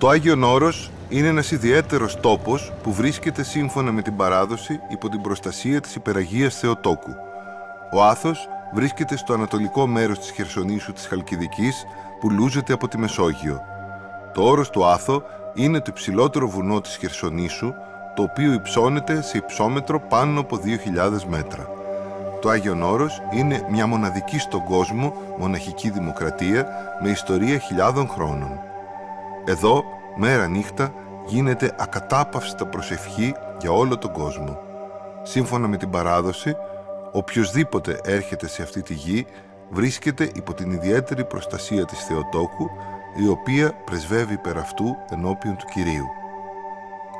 Το Άγιον Όρος είναι ένας ιδιαίτερος τόπος που βρίσκεται σύμφωνα με την παράδοση υπό την προστασία της υπεραγίας Θεοτόκου. Ο Άθος βρίσκεται στο ανατολικό μέρος της Χερσονήσου της Χαλκιδικής που λούζεται από τη Μεσόγειο. Το όρος του Άθο είναι το υψηλότερο βουνό της Χερσονήσου το οποίο υψώνεται σε υψόμετρο πάνω από 2.000 μέτρα. Το Άγιον Όρος είναι μια μοναδική στον κόσμο μοναχική δημοκρατία με ιστορία χιλιάδων χρόνων. Εδώ, μέρα νύχτα, γίνεται ακατάπαυστα προσευχή για όλο τον κόσμο. Σύμφωνα με την παράδοση, οποιοδήποτε έρχεται σε αυτή τη γη βρίσκεται υπό την ιδιαίτερη προστασία της Θεοτόκου, η οποία πρεσβεύει υπέρ αυτού ενώπιον του Κυρίου.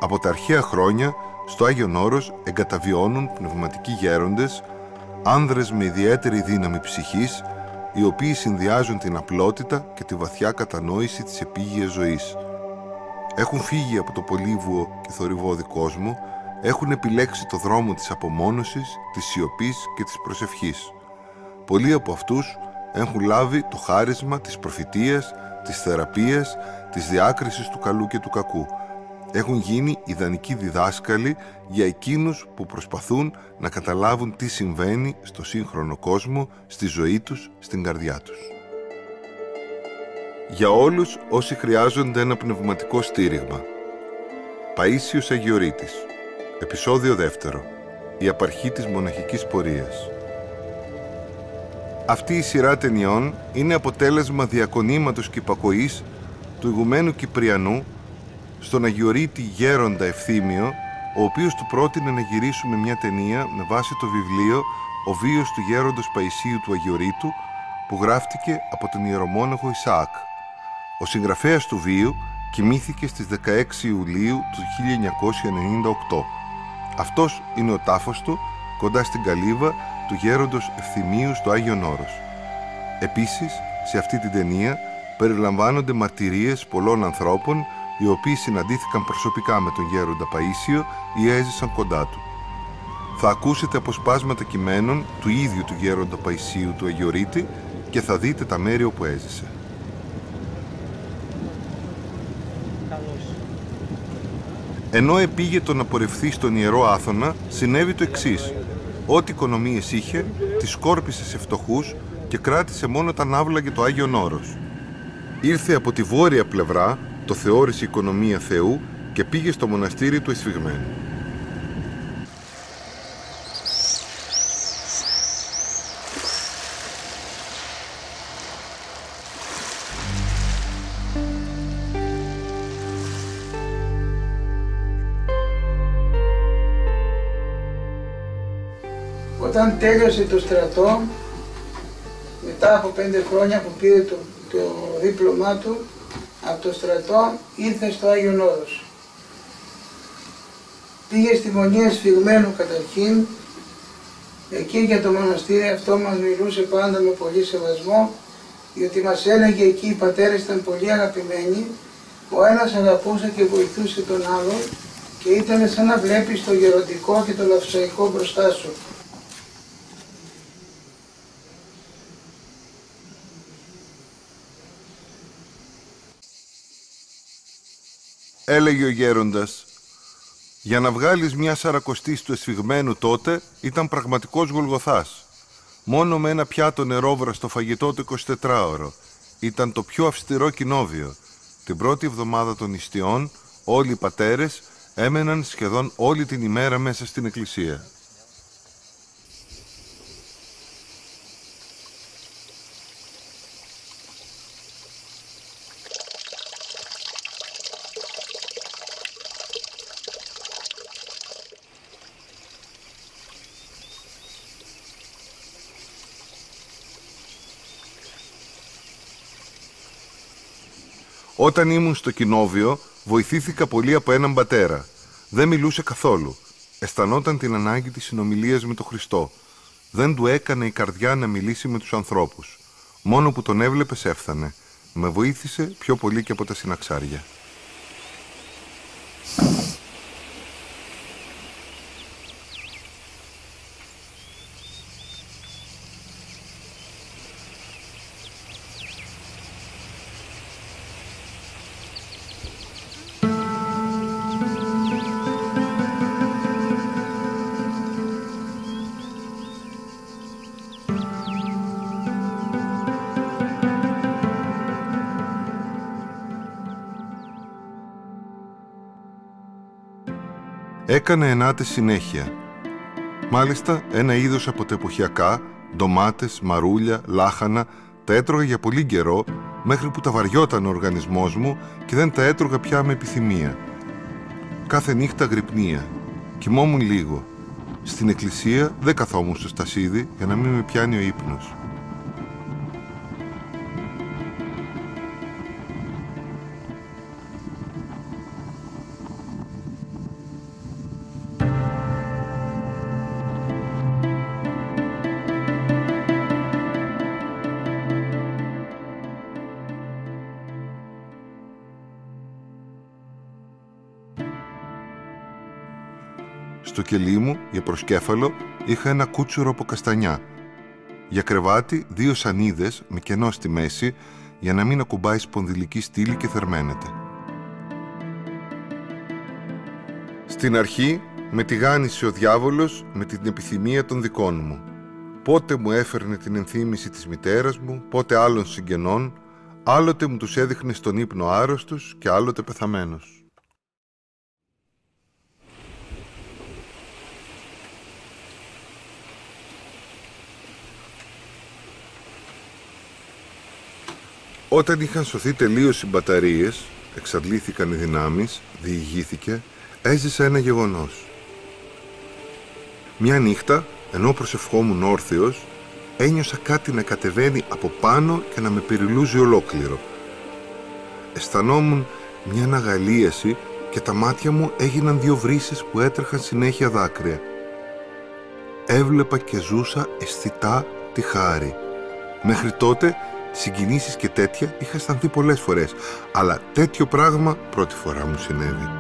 Από τα αρχαία χρόνια, στο Άγιον Όρος εγκαταβιώνουν πνευματικοί γέροντες, άνδρες με ιδιαίτερη δύναμη ψυχής, οι οποίοι συνδυάζουν την απλότητα και τη βαθιά κατανόηση της επίγειας ζωής. Έχουν φύγει από το πολύβουο και θορυβόδη κόσμο, έχουν επιλέξει το δρόμο της απομόνωσης, της σιωπής και της προσευχής. Πολλοί από αυτούς έχουν λάβει το χάρισμα της προφητείας, της θεραπείας, της διάκρισης του καλού και του κακού. Έχουν γίνει ιδανικοί διδάσκαλοι για εκείνους που προσπαθούν να καταλάβουν τι συμβαίνει στο σύγχρονο κόσμο, στη ζωή τους, στην καρδιά τους. Για όλους όσοι χρειάζονται ένα πνευματικό στήριγμα. Παΐσιος Αγιορείτης Επισόδιο δεύτερο. Η απαρχή της μοναχικής πορείας. Αυτή η σειρά ταινιών είναι αποτέλεσμα διακονήματος και υπακοής του ηγουμένου Κυπριανού στον Αγιορείτη Γέροντα Ευθύμιο, ο οποίος του πρότεινε να γυρίσουμε μια ταινία με βάση το βιβλίο «Ο βίος του γέροντος Παϊσίου του Αγιορείτου» που γράφτηκε από τον ιερομόναχο Ισαάκ. Ο συγγραφέας του βίου κοιμήθηκε στις 16 Ιουλίου του 1998. Αυτός είναι ο τάφος του κοντά στην καλύβα του γέροντος Ευθυμίου στο Άγιον Όρος. Επίσης, σε αυτή την ταινία περιλαμβάνονται μαρτυρίες πολλών ανθρώπων οι οποίοι συναντήθηκαν προσωπικά με τον γέροντα Παΐσιο ή έζησαν κοντά του. Θα ακούσετε αποσπάσματα κειμένων του ίδιου του γέροντα Παϊσίου του Αγιορείτη και θα δείτε τα μέρη όπου έζησε. Ενώ επήγε το να πορευθεί στον Ιερό Άθωνα, συνέβη το εξής. Ό,τι οικονομίες είχε, τις σκόρπισε σε φτωχούς και κράτησε μόνο τα ναύλα για το Άγιον Όρος. Ήρθε από τη βόρεια πλευρά, το θεώρησε οικονομία Θεού και πήγε στο μοναστήρι του Εσφυγμένου. Τέλειωσε το στρατό, μετά από πέντε χρόνια που πήρε το, το δίπλωμά του, από το στρατό ήρθε στο Άγιον Όρος. Πήγε στη Μονή Σφιγμένου καταρχήν, εκεί για το μοναστήρι αυτό μας μιλούσε πάντα με πολύ σεβασμό, διότι μας έλεγε εκεί οι πατέρες ήταν πολύ αγαπημένοι, ο ένας αγαπούσε και βοηθούσε τον άλλον και ήταν σαν να βλέπεις το γεροντικό και το λαυσαϊκό μπροστά σου. Έλεγε ο γέροντας. Για να βγάλεις μια σαρακοστή του εσφιγμένου τότε ήταν πραγματικός γολγοθάς. Μόνο με ένα πιάτο νερόβρα στο φαγητό του 24ωρο. Ήταν το πιο αυστηρό κοινόβιο. Την πρώτη εβδομάδα των νηστειών όλοι οι πατέρες έμεναν σχεδόν όλη την ημέρα μέσα στην εκκλησία. Όταν ήμουν στο κοινόβιο, βοηθήθηκα πολύ από έναν πατέρα. Δεν μιλούσε καθόλου. Αισθανόταν την ανάγκη της συνομιλίας με τον Χριστό. Δεν του έκανε η καρδιά να μιλήσει με τους ανθρώπους. Μόνο που τον έβλεπες έφθανε. Με βοήθησε πιο πολύ και από τα συναξάρια. Έκανε ενάτες συνέχεια. Μάλιστα, ένα είδος από τα εποχιακά, ντομάτες, μαρούλια, λάχανα, τα έτρωγα για πολύ καιρό, μέχρι που τα βαριόταν ο οργανισμός μου και δεν τα έτρωγα πια με επιθυμία. Κάθε νύχτα γρυπνία. Κοιμόμουν λίγο. Στην εκκλησία δεν καθόμουν στο στασίδι για να μην με πιάνει ο ύπνος. Για προσκέφαλο, είχα ένα κούτσουρο από καστανιά. Για κρεβάτι, δύο σανίδες με κενό στη μέση, για να μην ακουμπάει σπονδυλική στήλη και θερμαίνεται. Στην αρχή, με τηγάνισε ο διάβολος με την επιθυμία των δικών μου. Πότε μου έφερνε την ενθύμηση της μητέρας μου, πότε άλλων συγγενών, άλλοτε μου τους έδειχνε στον ύπνο άρρωστους και άλλοτε πεθαμένους. Όταν είχαν σωθεί τελείως οι μπαταρίες, εξαντλήθηκαν οι δυνάμεις, διηγήθηκε, έζησα ένα γεγονός. Μια νύχτα, ενώ προσευχόμουν όρθιος, ένιωσα κάτι να κατεβαίνει από πάνω και να με περιλούζει ολόκληρο. Αισθανόμουν μια αναγαλίαση και τα μάτια μου έγιναν δύο βρύσες που έτρεχαν συνέχεια δάκρυα. Έβλεπα και ζούσα αισθητά τη χάρη. Μέχρι τότε συγκινήσεις και τέτοια είχα αισθανθεί πολλές φορές, αλλά τέτοιο πράγμα πρώτη φορά μου συνέβη.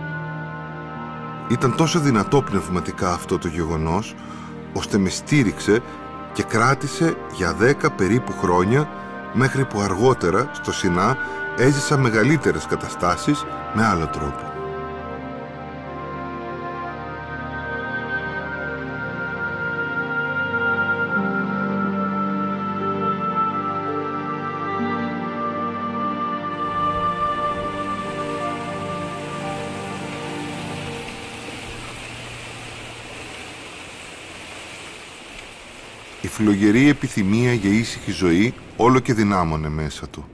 Ήταν τόσο δυνατό πνευματικά αυτό το γεγονός, ώστε με στήριξε και κράτησε για δέκα περίπου χρόνια, μέχρι που αργότερα, στο Σινά, έζησα μεγαλύτερες καταστάσεις με άλλο τρόπο. Η φλογερή επιθυμία για ήσυχη ζωή όλο και δυνάμωνε μέσα του.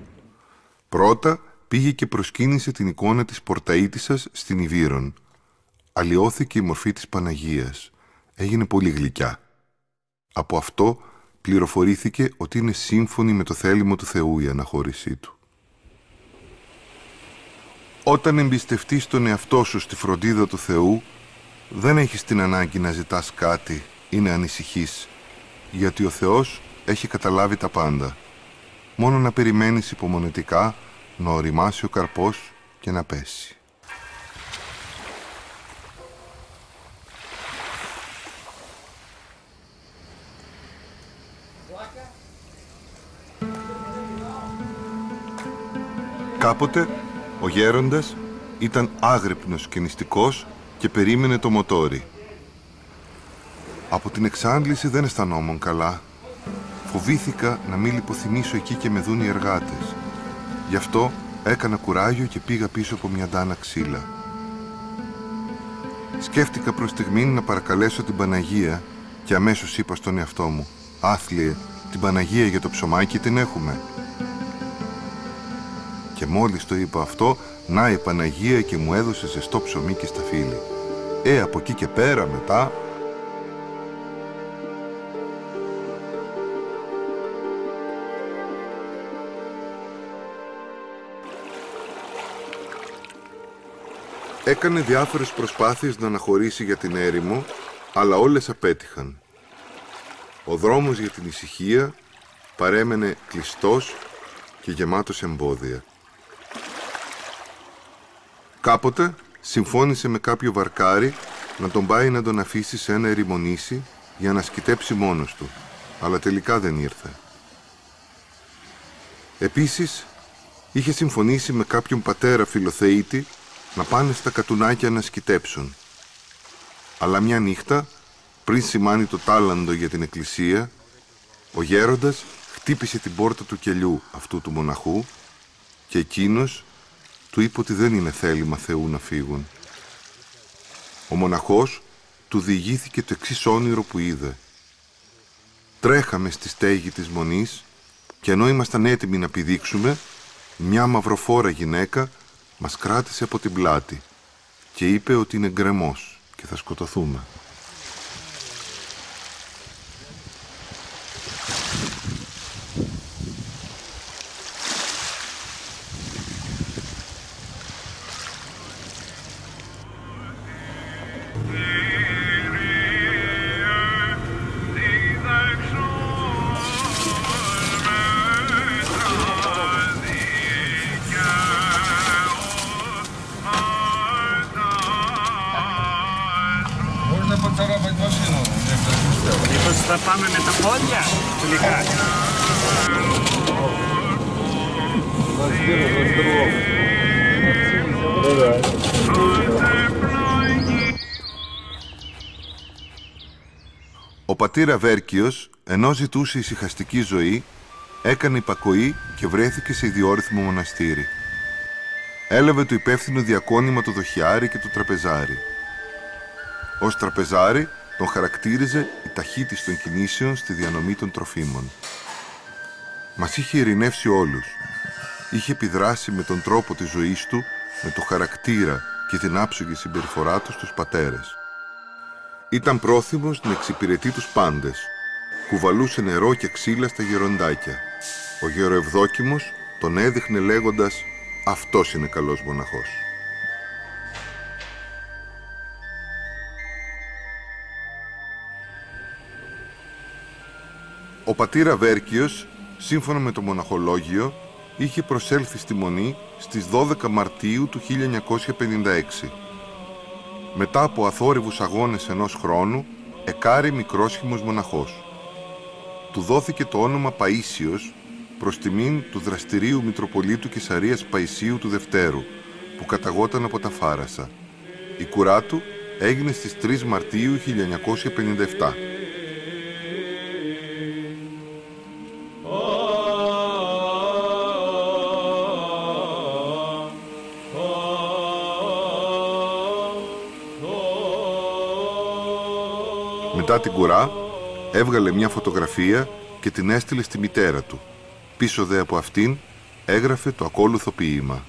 Πρώτα πήγε και προσκύνησε την εικόνα της Πορταΐτισσας στην Ιβύρον. Αλλοιώθηκε η μορφή της Παναγίας. Έγινε πολύ γλυκιά. Από αυτό πληροφορήθηκε ότι είναι σύμφωνη με το θέλημα του Θεού η αναχώρησή του. Όταν εμπιστευτείς τον εαυτό σου στη φροντίδα του Θεού, δεν έχεις την ανάγκη να ζητάς κάτι ή να ανησυχείς γιατί ο Θεός έχει καταλάβει τα πάντα. Μόνο να περιμένεις υπομονετικά να οριμάσει ο καρπός και να πέσει. Κάποτε ο γέροντας ήταν άγρυπνος και νηστικός και περίμενε το μοτόρι. Από την εξάντληση δεν αισθανόμουν καλά. Φοβήθηκα να μην λιποθυμίσω εκεί και με δουν οι εργάτες. Γι' αυτό έκανα κουράγιο και πήγα πίσω από μια ντάνα ξύλα. Σκέφτηκα προς στιγμή να παρακαλέσω την Παναγία και αμέσως είπα στον εαυτό μου «Άθλιε, την Παναγία για το ψωμάκι την έχουμε». Και μόλις το είπα αυτό, να η Παναγία και μου έδωσε ζεστό ψωμί και στα φίλη. Ε, από εκεί και πέρα μετά Έκανε διάφορες προσπάθειες να αναχωρήσει για την έρημο, αλλά όλες απέτυχαν. Ο δρόμος για την ησυχία παρέμενε κλειστός και γεμάτος εμπόδια. Κάποτε συμφώνησε με κάποιο βαρκάρι να τον πάει να τον αφήσει σε ένα ερημονήσι για να σκητέψει μόνος του, αλλά τελικά δεν ήρθε. Επίσης, είχε συμφωνήσει με κάποιον πατέρα φιλοθεήτη να πάνε στα κατουνάκια να σκητέψουν. Αλλά μια νύχτα, πριν σημάνει το τάλαντο για την εκκλησία, ο γέροντας χτύπησε την πόρτα του κελιού αυτού του μοναχού και εκείνος του είπε ότι δεν είναι θέλημα Θεού να φύγουν. Ο μοναχός του διηγήθηκε το εξής όνειρο που είδε. Τρέχαμε στη στέγη της μονής και ενώ ήμασταν έτοιμοι να πηδήξουμε, μια μαυροφόρα γυναίκα μας κράτησε από την πλάτη και είπε ότι είναι γκρεμός και θα σκοτωθούμε. Πάμε με τα πόδια τελικά. Ο πατήρα Βέρκιος, ενώ ζητούσε ησυχαστική ζωή, έκανε υπακοή και βρέθηκε σε ιδιόρυθμο μοναστήρι. Έλαβε το υπεύθυνο διακόνημα του δοχιάρη και του τραπεζάρι. Ως τραπεζάρι τον χαρακτήριζε η ταχύτητα των κινήσεων στη διανομή των τροφίμων. Μας είχε ειρηνεύσει όλους. Είχε επιδράσει με τον τρόπο της ζωής του, με το χαρακτήρα και την άψογη συμπεριφορά του στους πατέρες. Ήταν πρόθυμος να εξυπηρετεί τους πάντες. Κουβαλούσε νερό και ξύλα στα γεροντάκια. Ο γεροευδόκιμος τον έδειχνε λέγοντας «Αυτός είναι καλός μοναχός». Ο πατήρα Βέρκιος, σύμφωνα με το μοναχολόγιο, είχε προσέλθει στη Μονή στις 12 Μαρτίου του 1956. Μετά από αθόρυβους αγώνες ενός χρόνου, εκάρη μικρόσχημος μοναχός. Του δόθηκε το όνομα Παΐσιος προς τιμήν του δραστηρίου Μητροπολίτου Κεσαρίας Παϊσίου του Δευτέρου, που καταγόταν από τα Φάρασα. Η κουρά του έγινε στις 3 Μαρτίου 1957. Μετά την κουρά, έβγαλε μια φωτογραφία και την έστειλε στη μητέρα του. Πίσω δε από αυτήν έγραφε το ακόλουθο ποίημα.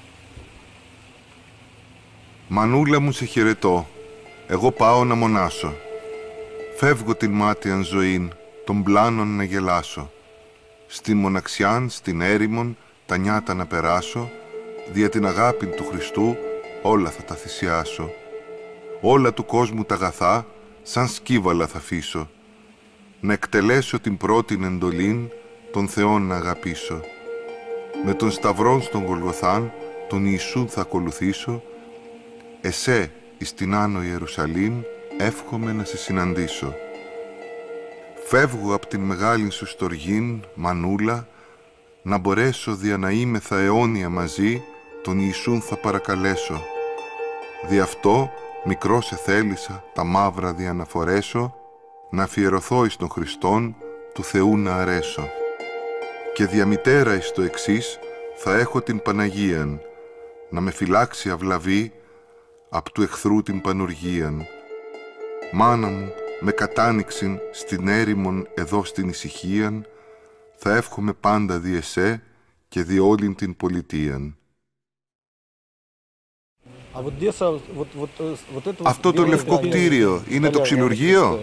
«Μανούλα μου σε χαιρετώ, εγώ πάω να μονάσω. Φεύγω την μάτιαν ζωήν, των πλάνων να γελάσω. Στην μοναξιάν, στην έρημον, τα νιάτα να περάσω, δια την αγάπη του Χριστού όλα θα τα θυσιάσω. Όλα του κόσμου τα αγαθά, σαν σκύβαλα θα αφήσω. Να εκτελέσω την πρώτην εντολήν, τον Θεόν να αγαπήσω. Με τον Σταυρόν στον Γολγοθάν, τον Ιησούν θα ακολουθήσω. Εσέ, εις την Άνω Ιερουσαλήμ, εύχομαι να σε συναντήσω. Φεύγω από την μεγάλη σου στοργήν, μανούλα, να μπορέσω δια να είμαι θα αιώνια μαζί, τον Ιησούν θα παρακαλέσω. Δι' αυτό μικρό σε θέλησα τα μαύρα δια να φορέσω, να αφιερωθώ εις τον Χριστόν, του Θεού να αρέσω. Και διαμητέρα εις το εξής θα έχω την Παναγίαν, να με φυλάξει αυλαβή απ' του εχθρού την πανουργίαν. Μάνα μου, με κατάνοιξην στην έρημον εδώ στην ησυχίαν, θα εύχομαι πάντα δι' εσέ και δι' όλην την πολιτείαν. Αυτό το λευκό κτίριο είναι το ξυλουργείο.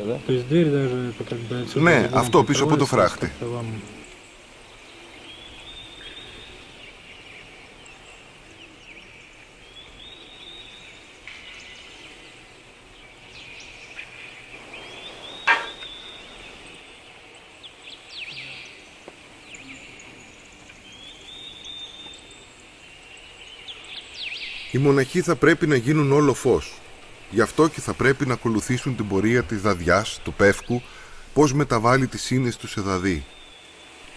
Ναι, αυτό πίσω από το φράχτη. Μοναχοί θα πρέπει να γίνουν όλο φως. Γι' αυτό και θα πρέπει να ακολουθήσουν την πορεία της δαδιάς, του πεύκου, πώς μεταβάλλει τις ίνες του σε δαδί.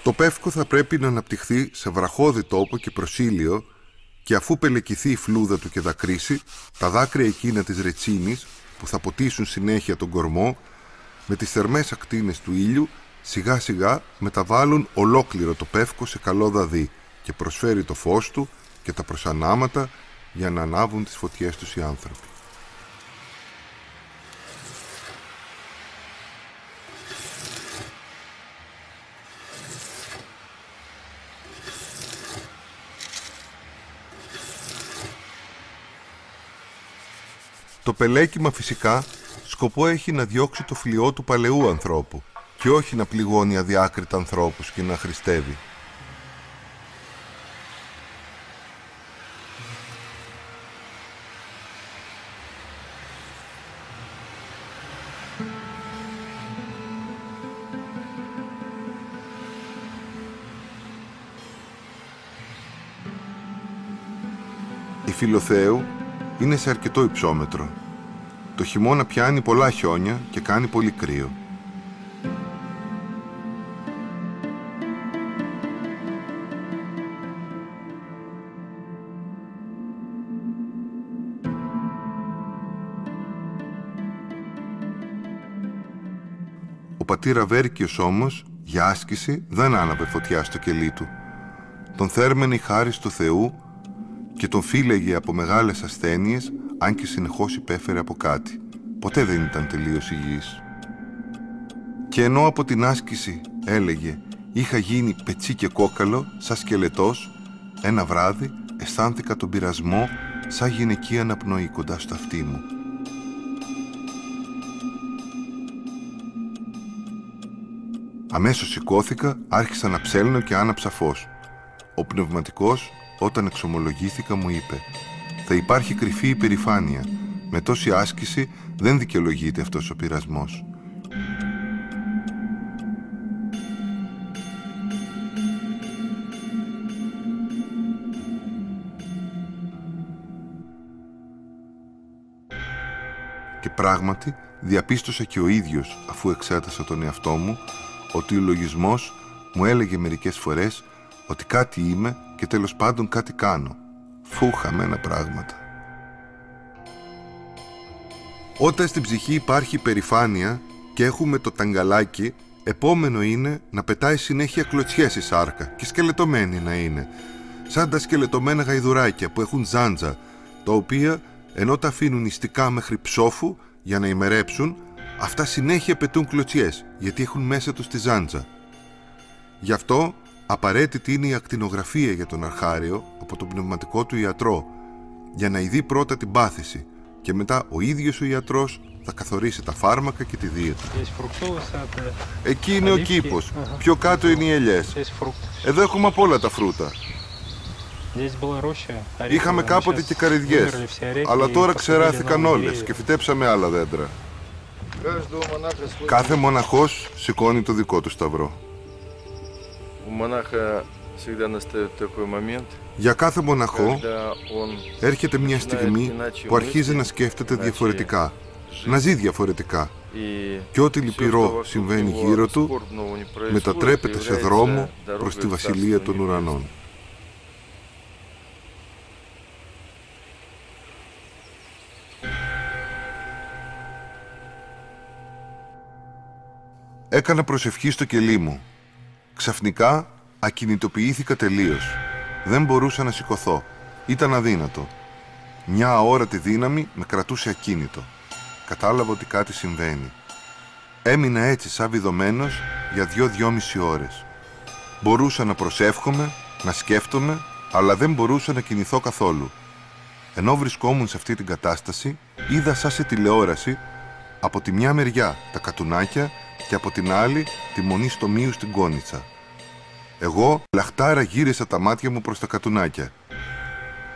Το πεύκο θα πρέπει να αναπτυχθεί σε βραχώδη τόπο και προσήλιο και αφού πελεκυθεί η φλούδα του και δακρύσει, τα δάκρυα εκείνα της ρετσίνης που θα ποτίσουν συνέχεια τον κορμό, με τις θερμές ακτίνες του ήλιου, σιγά σιγά μεταβάλλουν ολόκληρο το πεύκο σε καλό δαδί και προσφέρει το φως του και τα προσανάματα για να ανάβουν τις φωτιές τους οι άνθρωποι. Το πελέκημα φυσικά σκοπό έχει να διώξει το φλοιό του παλαιού ανθρώπου και όχι να πληγώνει αδιάκριτα ανθρώπους και να χρηστεύει. Η Φιλοθέου είναι σε αρκετό υψόμετρο. Το χειμώνα πιάνει πολλά χιόνια και κάνει πολύ κρύο. Ο πατήρα Βέρκιος όμως, για άσκηση, δεν άναβε φωτιά στο κελί του. Τον θέρμενε η χάρη του Θεού και τον φύλεγε από μεγάλες ασθένειες, αν και συνεχώς υπέφερε από κάτι. Ποτέ δεν ήταν τελείως υγιής. Και ενώ από την άσκηση έλεγε «Είχα γίνει πετσί και κόκαλο, σαν σκελετός», ένα βράδυ αισθάνθηκα τον πειρασμό σαν γυναική αναπνοή κοντά στο αυτί μου. Αμέσως σηκώθηκα, άρχισα να ψέλνω και άναψα φως. Ο πνευματικός, όταν εξομολογήθηκα, μου είπε «Θα υπάρχει κρυφή υπερηφάνεια. Με τόση άσκηση δεν δικαιολογείται αυτός ο πειρασμός». Και πράγματι διαπίστωσα και ο ίδιος, αφού εξέτασα τον εαυτό μου, ότι ο λογισμός μου έλεγε μερικές φορές ότι κάτι είμαι και τέλος πάντων κάτι κάνω. Φου χαμένα πράγματα. Όταν στην ψυχή υπάρχει περηφάνεια και έχουμε το ταγκαλάκι, επόμενο είναι να πετάει συνέχεια κλωτσιές η σάρκα και σκελετωμένη να είναι. Σαν τα σκελετωμένα γαϊδουράκια που έχουν ζάντζα, τα οποία ενώ τα αφήνουν ιστικά μέχρι ψόφου για να ημερέψουν, αυτά συνέχεια πετούν κλωτσιές γιατί έχουν μέσα τους τη ζάντζα. Γι' αυτό απαραίτητη είναι η ακτινογραφία για τον αρχάριο από τον πνευματικό του ιατρό για να ειδεί πρώτα την πάθηση και μετά ο ίδιος ο ιατρός θα καθορίσει τα φάρμακα και τη δίαιτα. Εκεί είναι ο κήπος, πιο κάτω είναι οι ελιές. Εδώ έχουμε από όλα τα φρούτα. Είχαμε κάποτε και καρυδιές, αλλά τώρα ξεράθηκαν όλες και φυτέψαμε άλλα δέντρα. Κάθε μοναχός σηκώνει το δικό του σταυρό. Για κάθε μοναχό έρχεται μια στιγμή που αρχίζει να σκέφτεται διαφορετικά, να ζει διαφορετικά και ό,τι λυπηρό συμβαίνει γύρω του μετατρέπεται σε δρόμο προς τη Βασιλεία των Ουρανών. Έκανα προσευχή στο κελί μου. Ξαφνικά ακινητοποιήθηκα τελείως. Δεν μπορούσα να σηκωθώ. Ήταν αδύνατο. Μια αόρατη δύναμη με κρατούσε ακίνητο. Κατάλαβα ότι κάτι συμβαίνει. Έμεινα έτσι σαν βιδωμένος για δυο-δυόμιση ώρες. Μπορούσα να προσεύχομαι, να σκέφτομαι, αλλά δεν μπορούσα να κινηθώ καθόλου. Ενώ βρισκόμουν σε αυτή την κατάσταση, είδα σαν σε τηλεόραση από τη μια μεριά τα κατουνάκια και από την άλλη τη μονή στο μείου στην κόνιτσα. Εγώ λαχτάρα γύρισα τα μάτια μου προς τα κατουνάκια.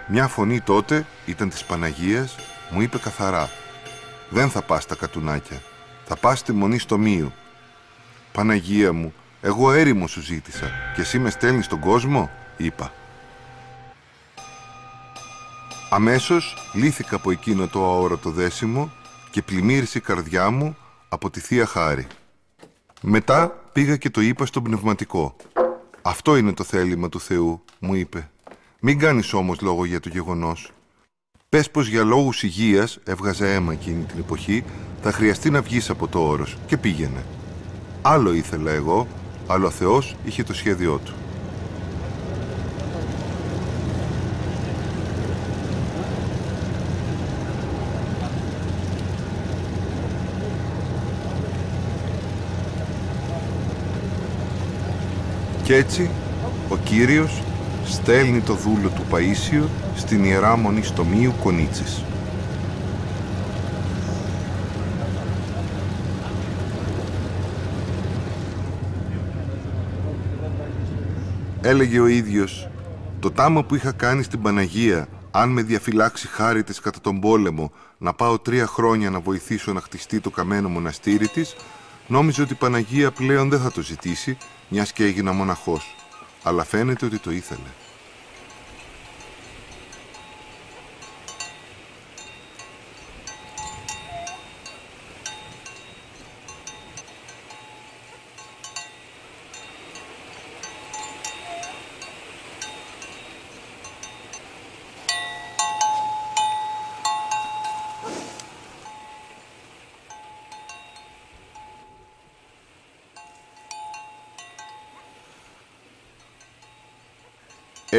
Μια φωνή τότε, ήταν της Παναγίας, μου είπε καθαρά «Δεν θα πας στα κατουνάκια, θα πας στη μονή στο μείου». «Παναγία μου, εγώ έρημο σου ζήτησα και εσύ με στέλνεις στον κόσμο» είπα. Αμέσως λύθηκα από εκείνο το αόρατο δέσιμο και πλημμύρισε η καρδιά μου από τη Θεία Χάρη. Μετά πήγα και το είπα στον πνευματικό. Αυτό είναι το θέλημα του Θεού, μου είπε. Μην κάνεις όμως λόγο για το γεγονός. Πες πως για λόγους υγείας, έβγαζε αίμα εκείνη την εποχή, θα χρειαστεί να βγεις από το όρος και πήγαινε. Άλλο ήθελα εγώ, αλλά ο Θεός είχε το σχέδιό του. Κι έτσι ο Κύριος στέλνει το δούλο του Παΐσιο στην Ιερά Μονή Στομίου Κονίτσης. Έλεγε ο ίδιος «Το τάμα που είχα κάνει στην Παναγία, αν με διαφυλάξει χάρη της κατά τον πόλεμο, να πάω τρία χρόνια να βοηθήσω να χτιστεί το καμένο μοναστήρι της, νόμιζε ότι η Παναγία πλέον δεν θα το ζητήσει μιας και έγινα μοναχός. Αλλά φαίνεται ότι το ήθελε.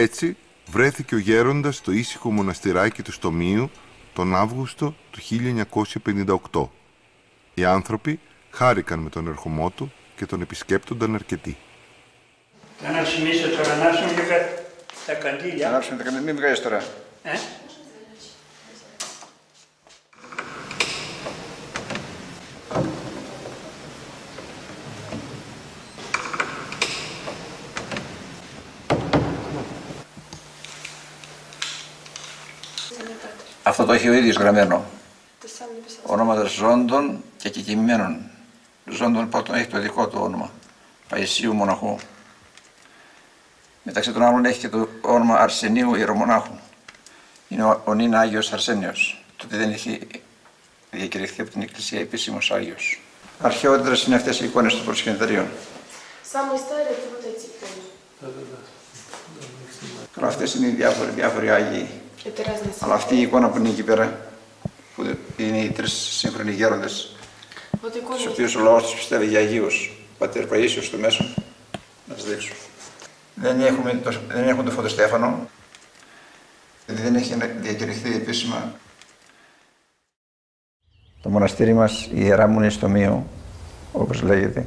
Έτσι βρέθηκε ο γέροντας στο ήσυχο μοναστηράκι του Στομίου τον Αύγουστο του 1958. Οι άνθρωποι χάρηκαν με τον ερχομό του και τον επισκέπτονταν αρκετοί. Να σημίσω τώρα να έρθουν λίγα τα καντήλια. Ανάψουμε τα καντήλια, μην βγάζεις τώρα. Ε; Αυτό το έχει ο ίδιος γραμμένο. Ονόματα ζώντων και κεκοιμημένων. Ζώντων πρώτον έχει το δικό του όνομα. Παϊσίου Μοναχού. Μεταξύ των άλλων έχει και το όνομα Αρσενίου Ιερομονάχου. Είναι ο, ο νυν Άγιος Αρσένιος. Τότε δεν έχει διακηρυχθεί από την Εκκλησία επίσημος Άγιος. Αρχαιότερες είναι αυτές οι εικόνες των προσκυνηταρίων. Самые старые это вот эти иконы. Τώρα αυτές είναι οι διάφοροι, διάφοροι Άγιοι. αλλά αυτή η εικόνα που είναι εκεί πέρα, που είναι οι τρεις σύγχρονοι γέροντες, του οποίους ο λαός τους πιστεύει για Αγίους, πατέρ Παΐσιος στο μέσο, να σα δείξω. Δεν, έχουμε το, έχουν το φωτοστέφανο, δηλαδή δεν έχει διακηρυχθεί επίσημα. Το μοναστήρι μας, η Ιερά Μουνή στο Μείο, όπως λέγεται,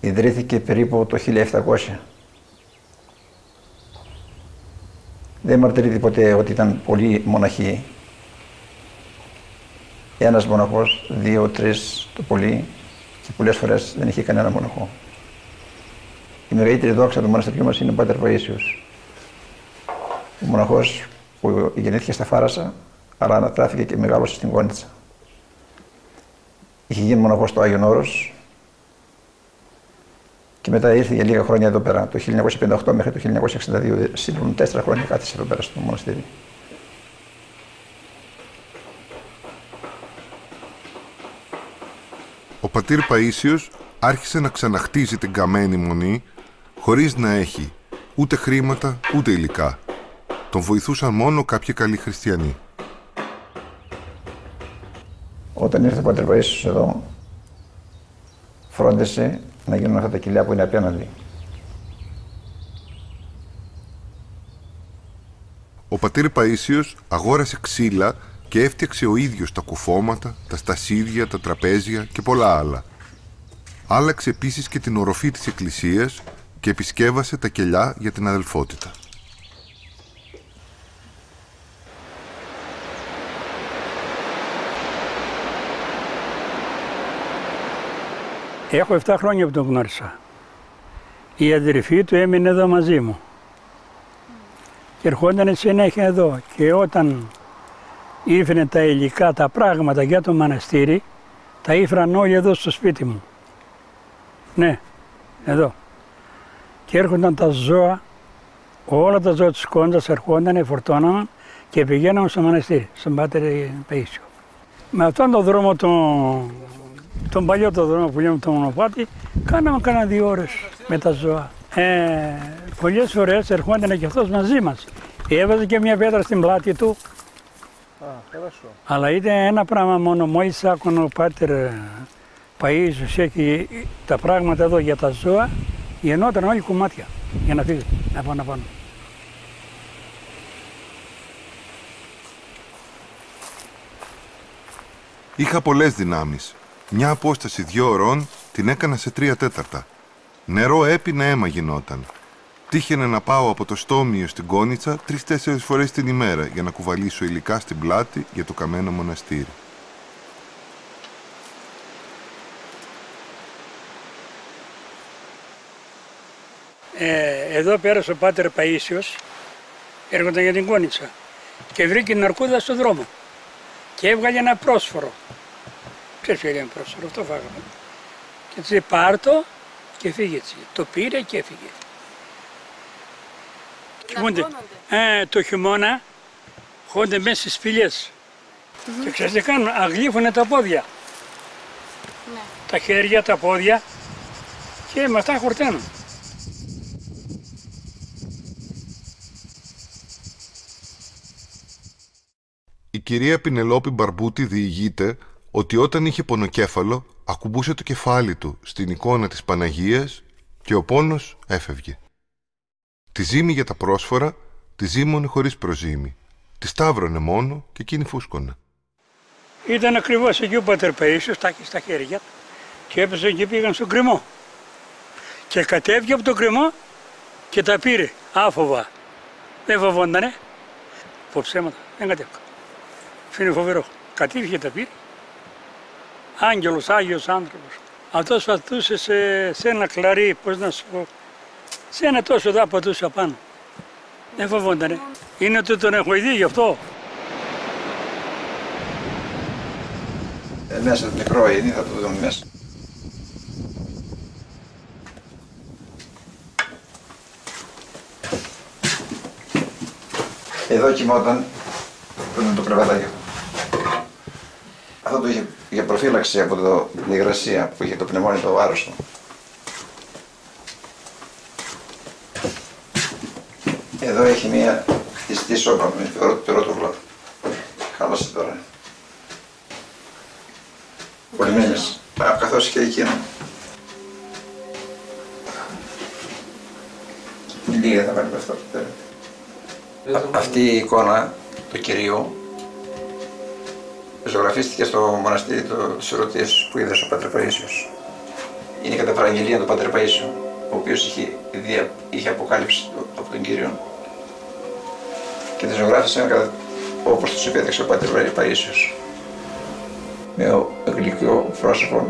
ιδρύθηκε περίπου το 1700. Δεν μαρτυρείται ποτέ ότι ήταν πολλοί μοναχοί. Ένας μοναχός, δύο, τρεις το πολύ και πολλές φορές δεν είχε κανένα μοναχό. Η μεγαλύτερη δόξα του μοναστηριού μας είναι ο Πάτερ Παΐσιος. Ο μοναχός που γεννήθηκε στα Φάρασα, αλλά ανατράφηκε και μεγάλωσε στην Κόνιτσα. Είχε γίνει μοναχός στο Άγιον Όρος και μετά ήρθε για λίγα χρόνια εδώ πέρα, το 1958 μέχρι το 1962. Σύντομα τέσσερα χρόνια κάθισε εδώ πέρα στο μοναστήρι. Ο πατήρ Παΐσιος άρχισε να ξαναχτίζει την καμένη μονή χωρίς να έχει ούτε χρήματα ούτε υλικά. Τον βοηθούσαν μόνο κάποιοι καλοί χριστιανοί. Όταν ήρθε ο Πατέρ Παΐσιος εδώ, φρόντισε να γίνουν αυτά τα κοιλιά που είναι απέναντι. Ο πατήρ Παΐσιος αγόρασε ξύλα και έφτιαξε ο ίδιος τα κουφώματα, τα στασίδια, τα τραπέζια και πολλά άλλα. Άλλαξε επίσης και την οροφή της εκκλησίας και επισκέβασε τα κελιά για την αδελφότητα. Έχω 7 χρόνια που τον γνώρισα. Η αδερφή του έμεινε εδώ μαζί μου. Και ερχόταν συνέχεια εδώ. Και όταν ήφερε τα υλικά, τα πράγματα για το μοναστήρι, τα ήφεραν όλοι εδώ στο σπίτι μου. Ναι, εδώ. Και έρχονταν τα ζώα, όλα τα ζώα της κόντας ερχόταν, φορτώναμε και πηγαίναμε στο μοναστήρι, στον Πάτερ Παΐσιο. Με αυτόν τον δρόμο τον, τον παλιό το δρόμο που λέμε το μονοπάτι, κάναμε κάνα δύο ώρες με τα ζώα. Ε, πολλές φορές ερχόταν και αυτός μαζί μας. Έβαζε και μια πέτρα στην πλάτη του. Αλλά ήταν ένα πράγμα μόνο, μόλις άκουνε ο Πάτερ ε, Παΐσιος έχει τα πράγματα εδώ για τα ζώα, γεννόταν όλοι κομμάτια για να φύγει από πάνω πάνω. Είχα πολλές δυνάμεις. Μια απόσταση δύο ωρών την έκανα σε τρία τέταρτα. Νερό έπινα αίμα γινόταν. Τύχαινε να πάω από το στόμιο στην Κόνιτσα τρεις-τέσσερις φορές την ημέρα για να κουβαλήσω υλικά στην πλάτη για το καμένο μοναστήρι. Ε, εδώ πέρασε ο Πάτερ Παΐσιος, έρχονταν για την Κόνιτσα και βρήκε την αρκούδα στο δρόμο και έβγαλε ένα πρόσφορο. Ξέρεις ποιο είναι πρόσφορο, αυτό φάγαμε. Και της λέει πάρ' το και φύγε έτσι. Το πήρε και έφυγε. Κοιμούνται. Ε, το χειμώνα χώνται μέσα στις σπηλιές. Και ξέρεις τι κάνουν, αγλύφουνε τα πόδια. Τα χέρια, τα πόδια και με αυτά χορταίνουν. Η κυρία Πινελόπη Μπαρμπούτη διηγείται ότι όταν είχε πονοκέφαλο ακουμπούσε το κεφάλι του στην εικόνα της Παναγίας και ο πόνος έφευγε. Τη ζύμη για τα πρόσφορα τη ζύμωνε χωρίς προζύμη. Τη σταύρωνε μόνο και εκείνη φούσκωνε. Ήταν ακριβώς εκεί ο Πατερ Παΐσιος, τα είχε στα χέρια και έπεσε και πήγαν στον κρεμό. Και κατέβηκε από τον κρεμό και τα πήρε άφοβα. Δεν φοβόντανε. Από ψέματα, δεν κατέβηκα. Είναι φοβερό. Κατήφυγε τα πήρε. Άγγελος, Άγιος άνθρωπος. Αυτός πατούσε σε, σε ένα κλαρί, πώς να σου πω, σε ένα τόσο δά πατούσε απάνω. Δεν φοβόντανε. Είναι ότι τον έχω δει γι' αυτό. Ε, μέσα μικρό είναι, θα το δούμε μέσα. Εδώ κοιμόταν, που είναι το κρεβατάκι. Αυτό το είχε για προφύλαξη από το, την υγρασία που είχε το πνευμόνιο το άρρωστο. Εδώ έχει μία χτιστή σόμπα με πυρότουβλα. Χάλασε τώρα. Πολυμένες. Καθώς και εκείνο. Λίγα θα βάλουμε αυτό. Α- Αυτή η εικόνα του Κυρίου ζωγραφίστηκε στο μοναστήρι του Σιρωτής που είδε ο Πατέρ Παΐσιος. Είναι κατά παραγγελία του Πατέρ Παΐσιου, ο οποίος είχε, δια- είχε αποκάλυψη του- από τον Κύριο και τη ζωγράφησαν κατά, όπως τους επέτρεξε ο Πατέρ Παΐσιος. Με ο γλυκό πρόσωπο.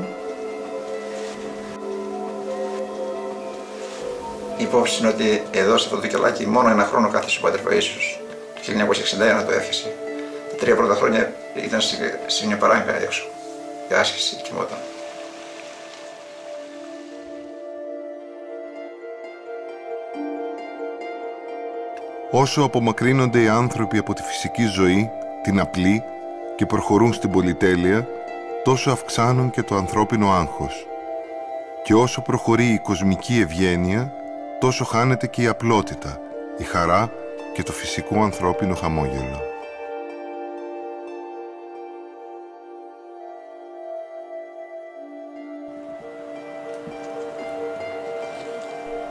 Η υπόψη είναι ότι εδώ σε αυτό το κελάκι μόνο ένα χρόνο κάθεσε ο Πάτερ Παΐσιος. Το 1961 το έθεσε. Τα τρία πρώτα χρόνια ήταν σε, σε μια παράγκα έξω. Για άσκηση κοιμόταν. Όσο απομακρύνονται οι άνθρωποι από τη φυσική ζωή, την απλή και προχωρούν στην πολυτέλεια, τόσο αυξάνουν και το ανθρώπινο άγχος. Και όσο προχωρεί η κοσμική ευγένεια, τόσο χάνεται και η απλότητα, η χαρά και το φυσικό ανθρώπινο χαμόγελο.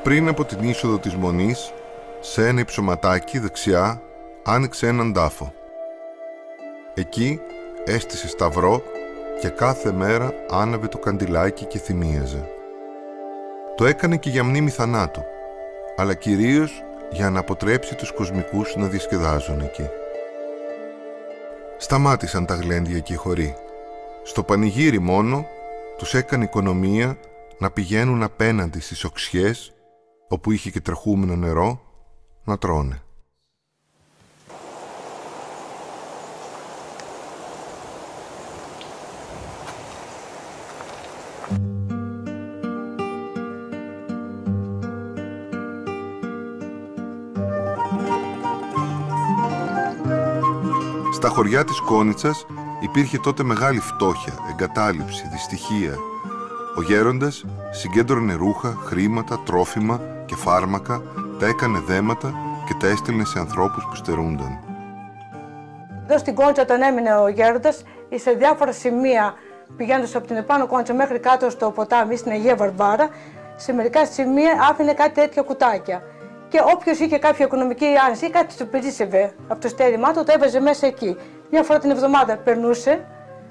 Πριν από την είσοδο της Μονής, σε ένα υψωματάκι δεξιά άνοιξε έναν τάφο. Εκεί έστησε σταυρό και κάθε μέρα άναβε το καντιλάκι και θυμίαζε. Το έκανε και για μνήμη θανάτου, αλλά κυρίως για να αποτρέψει τους κοσμικούς να διασκεδάζουν εκεί. Σταμάτησαν τα γλέντια και οι χωροί. Στο πανηγύρι μόνο τους έκανε οικονομία να πηγαίνουν απέναντι στις οξιές, όπου είχε και τρεχούμενο νερό, να τρώνε. Στα χωριά της Κόνιτσας υπήρχε τότε μεγάλη φτώχεια, εγκατάλειψη, δυστυχία. Ο γέροντας συγκέντρωνε ρούχα, χρήματα, τρόφιμα και φάρμακα, τα έκανε δέματα και τα έστελνε σε ανθρώπους που στερούνταν. Εδώ στην Κόντσα όταν έμεινε ο γέροντας, σε διάφορα σημεία πηγαίνοντας από την επάνω Κόντσα μέχρι κάτω στο ποτάμι, στην Αγία Βαρβάρα, σε μερικά σημεία άφηνε κάτι τέτοια κουτάκια. Και όποιος είχε κάποια οικονομική άνεση ή κάτι του περίσσευε από το στέρημά του, το έβαζε μέσα εκεί. Μια φορά την εβδομάδα περνούσε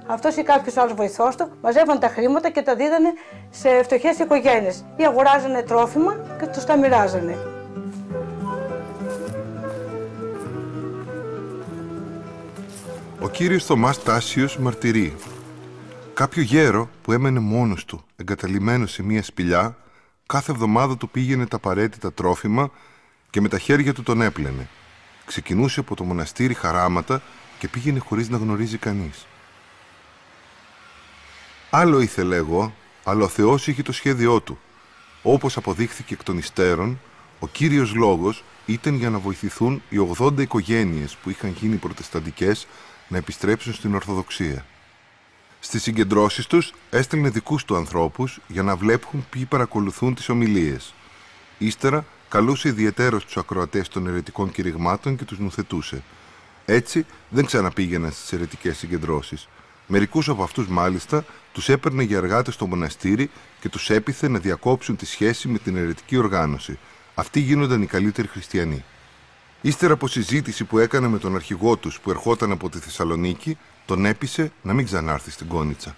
αυτός ή κάποιος άλλος βοηθός του, μαζεύαν τα χρήματα και τα δίδανε σε φτωχές οικογένειες. Ή αγοράζανε τρόφιμα και τους τα μοιράζανε. Ο κύριος Θωμάς Τάσιος μαρτυρεί. Κάποιο γέρο που έμενε μόνος του, εγκαταλειμμένο σε μία σπηλιά, κάθε εβδομάδα του πήγαινε τα απαραίτητα τρόφιμα και με τα χέρια του τον έπλαινε. Ξεκινούσε από το μοναστήρι χαράματα και πήγαινε χωρίς να γνωρίζει κανείς. Άλλο ήθελε εγώ, αλλά ο Θεός είχε το σχέδιό του. Όπως αποδείχθηκε εκ των υστέρων, ο κύριος λόγος ήταν για να βοηθηθούν οι 80 οικογένειες που είχαν γίνει προτεσταντικές να επιστρέψουν στην Ορθοδοξία. Στις συγκεντρώσεις τους έστελνε δικούς του ανθρώπους για να βλέπουν ποιοι παρακολουθούν τις ομιλίες. Ύστερα καλούσε ιδιαιτέρως τους ακροατές των αιρετικών κηρυγμάτων και τους νουθετούσε. Έτσι δεν ξαναπήγαιναν στις αιρετικές συγκεντρώσεις. Μερικούς από αυτούς μάλιστα τους έπαιρνε για εργάτες στο μοναστήρι και τους έπιθε να διακόψουν τη σχέση με την αιρετική οργάνωση. Αυτοί γίνονταν οι καλύτεροι χριστιανοί. Ύστερα από συζήτηση που έκανε με τον αρχηγό τους που ερχόταν από τη Θεσσαλονίκη, τον έπεισε να μην ξανάρθει στην Κόνιτσα.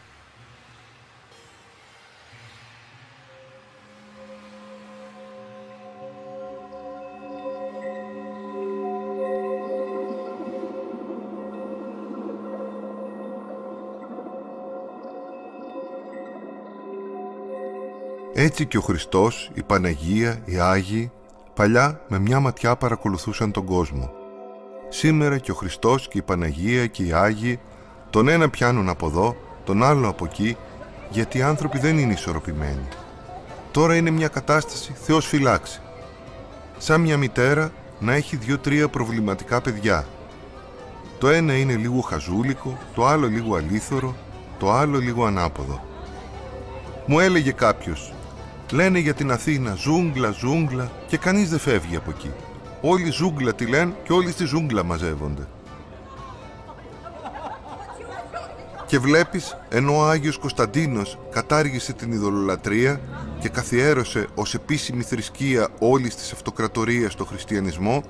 Έτσι και ο Χριστός, η Παναγία, οι Άγιοι, παλιά με μια ματιά παρακολουθούσαν τον κόσμο. Σήμερα και ο Χριστός και η Παναγία και οι Άγιοι τον ένα πιάνουν από εδώ, τον άλλο από εκεί, γιατί οι άνθρωποι δεν είναι ισορροπημένοι. Τώρα είναι μια κατάσταση Θεός φυλάξει. Σαν μια μητέρα να έχει δύο-τρία προβληματικά παιδιά. Το ένα είναι λίγο χαζούλικο, το άλλο λίγο αλήθωρο, το άλλο λίγο ανάποδο. Μου έλεγε κάποιος, λένε για την Αθήνα ζούγκλα, ζούγκλα και κανείς δεν φεύγει από εκεί. Όλοι ζούγκλα τη λένε και όλοι στη ζούγκλα μαζεύονται. Και βλέπεις, ενώ ο Άγιος Κωνσταντίνος κατάργησε την ειδωλολατρία και καθιέρωσε ως επίσημη θρησκεία όλης της αυτοκρατορίας στο χριστιανισμό,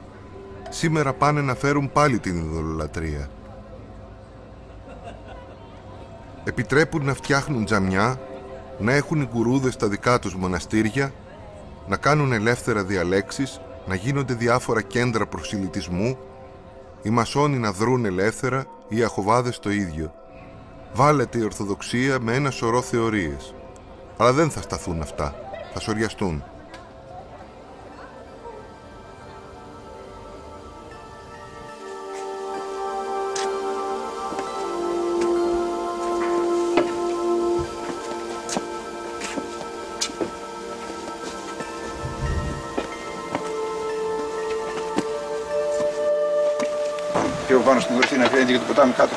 σήμερα πάνε να φέρουν πάλι την ειδωλολατρία. Επιτρέπουν να φτιάχνουν τζαμιά, να έχουν οι γκουρούδες τα δικά τους μοναστήρια, να κάνουν ελεύθερα διαλέξεις, να γίνονται διάφορα κέντρα προσιλητισμού, οι μασόνοι να δρούν ελεύθερα, οι αχοβάδες το ίδιο. Βάλετε η Ορθοδοξία με ένα σωρό θεωρίες. Αλλά δεν θα σταθούν αυτά. Θα σοριαστούν. Και το ποτάμι κάτω.